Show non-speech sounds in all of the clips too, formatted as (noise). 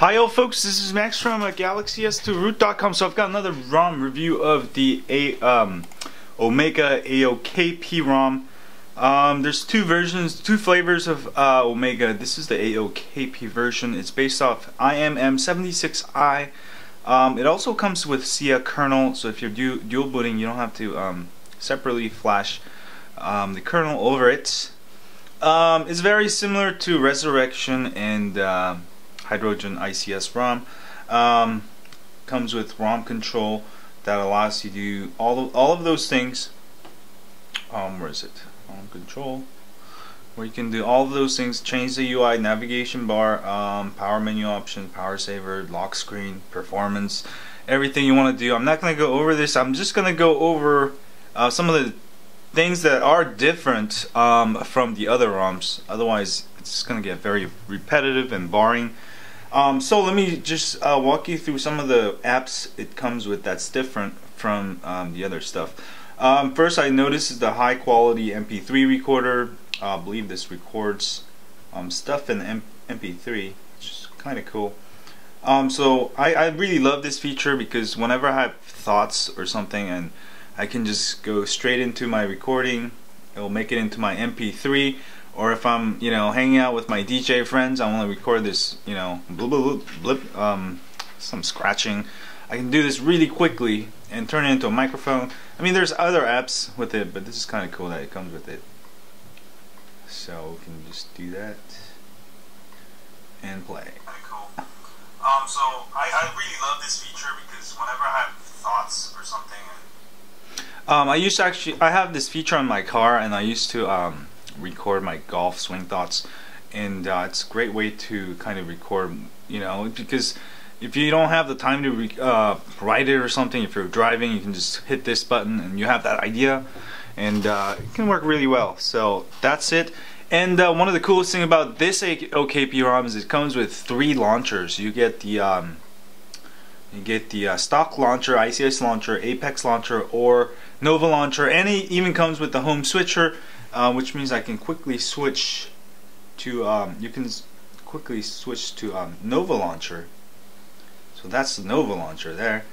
Hi all folks, this is Max from uh, GalaxyS2Root.com. So I've got another ROM review of the A um, Omega AOKP ROM. Um, there's two versions, two flavors of uh, Omega. This is the AOKP version. It's based off IMM76i. Um, it also comes with Siyah kernel, so if you're du dual booting, you don't have to um, separately flash um, the kernel over it. Um, it's very similar to Resurrection and uh, Hydrogen ICS ROM. Um, comes with ROM control that allows you to do all of, all of those things. Um, where is it? ROM control. Where you can do all of those things, change the UI, navigation bar, um, power menu option, power saver, lock screen, performance, everything you want to do. I'm not going to go over this. I'm just going to go over uh, some of the things that are different um, from the other ROMs. Otherwise, it's going to get very repetitive and boring. Um, so let me just uh, walk you through some of the apps it comes with that's different from um, the other stuff. Um, first, I noticed is the high quality MP3 recorder. Uh, I believe this records um, stuff in M MP3, which is kind of cool. Um, so I, I really love this feature because whenever I have thoughts or something and I can just go straight into my recording. It will make it into my MP3 or if I'm, you know, hanging out with my DJ friends, I want to record this, you know, blip, blip, blip, um, some scratching. I can do this really quickly and turn it into a microphone. I mean, there's other apps with it, but this is kind of cool that it comes with it. So we can just do that and play. Cool. Um, so I, I really love this feature because whenever I have thoughts or something um, I used to actually, I have this feature on my car, and I used to um, record my golf swing thoughts, and uh, it's a great way to kind of record, you know, because if you don't have the time to uh, write it or something, if you're driving, you can just hit this button, and you have that idea, and uh, it can work really well. So that's it. And uh, one of the coolest thing about this OKP ROM is it comes with three launchers. You get the um, you get the uh, stock launcher, ICS launcher, Apex launcher, or Nova launcher, and it even comes with the home switcher, uh, which means I can quickly switch to, um, you can quickly switch to um, Nova launcher. So that's the Nova launcher there.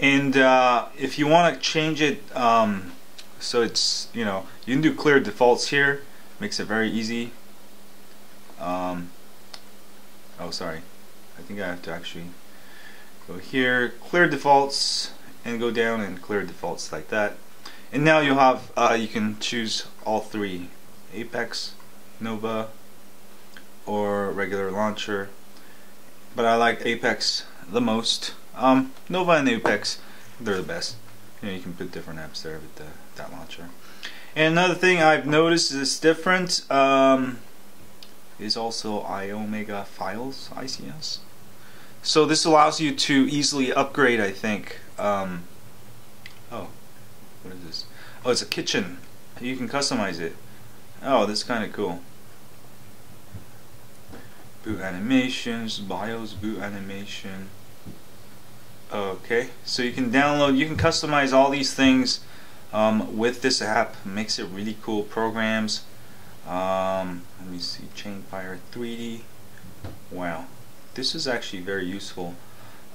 And uh, if you want to change it, um, so it's, you know, you can do clear defaults here, makes it very easy. Um, oh, sorry. I think I have to actually go here, clear defaults, and go down and clear defaults like that. And now you have, uh, you can choose all three, Apex, Nova, or regular launcher. But I like Apex the most. Um, Nova and Apex, they're the best. You know, you can put different apps there with the, that launcher. And another thing I've noticed is different um, is also iOmega Files ICS. So this allows you to easily upgrade, I think. Um, what is this? Oh, it's a kitchen. You can customize it. Oh, that's kind of cool. Boot animations, BIOS boot animation. Okay, so you can download, you can customize all these things um, with this app. Makes it really cool. Programs. Um, let me see, Chainfire 3D. Wow this is actually very useful.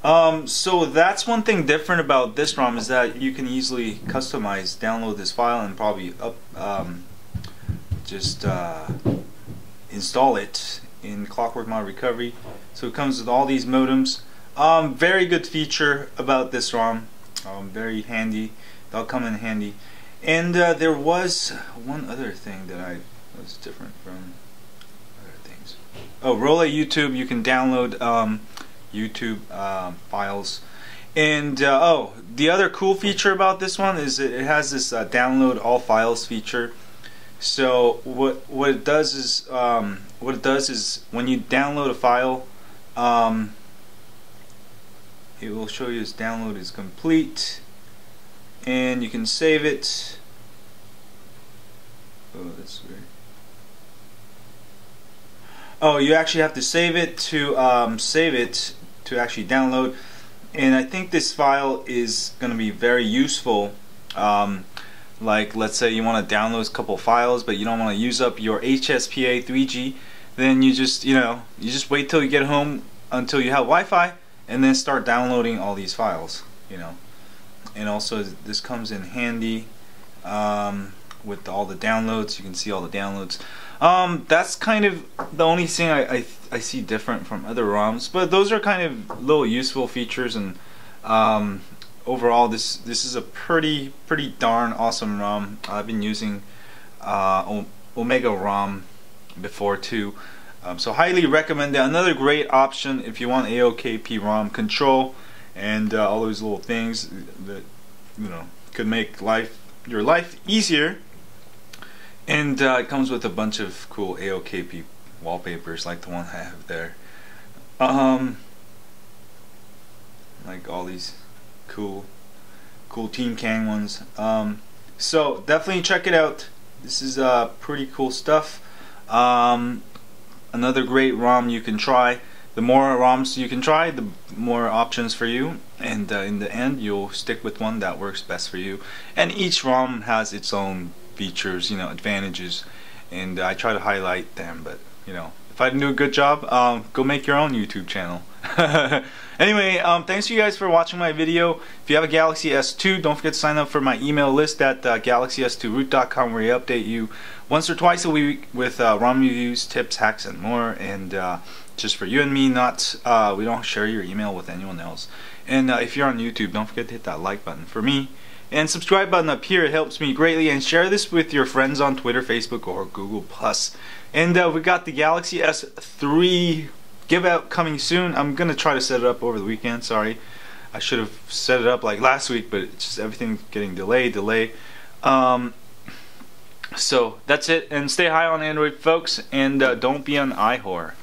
Um, so that's one thing different about this ROM is that you can easily customize, download this file and probably up, um, just uh, install it in Clockwork Mod Recovery. So it comes with all these modems. Um, very good feature about this ROM. Um, very handy. They'll come in handy. And uh, there was one other thing that I was different from other things. oh Roll YouTube you can download um, YouTube uh, files. And uh, oh the other cool feature about this one is it has this uh, download all files feature. So what what it does is um, what it does is when you download a file um, it will show you its download is complete. And you can save it. Oh that's weird. Oh, you actually have to save it to um, save it to actually download. And I think this file is going to be very useful. Um, like let's say you want to download a couple files, but you don't want to use up your HSPA 3G. Then you just you know you just wait till you get home until you have Wi-Fi, and then start downloading all these files. You know, and also this comes in handy um, with all the downloads. You can see all the downloads. Um, that's kind of the only thing I, I, I see different from other ROMs, but those are kind of little useful features and um, overall this this is a pretty pretty darn awesome ROM. I've been using uh, Omega ROM before too. Um, so highly recommend that. Another great option if you want AOKP ROM control and uh, all those little things that you know could make life your life easier. And uh, it comes with a bunch of cool AOKP wallpapers like the one I have there. Um, like all these cool, cool Team Kang ones. Um, so definitely check it out. This is uh, pretty cool stuff. Um, another great ROM you can try. The more ROMs you can try, the more options for you, and uh, in the end, you'll stick with one that works best for you. And each ROM has its own features, you know, advantages, and I try to highlight them. But you know, if I didn't do a good job, um, go make your own YouTube channel. (laughs) anyway, um, thanks you guys for watching my video. If you have a Galaxy S2, don't forget to sign up for my email list at uh, galaxys2root.com where I update you once or twice a week with uh, ROM reviews, tips, hacks, and more. And uh, just for you and me, not uh, we don't share your email with anyone else. And uh, if you're on YouTube, don't forget to hit that like button for me. And subscribe button up here, it helps me greatly. And share this with your friends on Twitter, Facebook, or Google+. And uh, we got the Galaxy S3 give out coming soon. I'm going to try to set it up over the weekend, sorry. I should have set it up like last week, but it's just everything getting delayed, delay. Um, so that's it, and stay high on Android, folks, and uh, don't be an iWhore.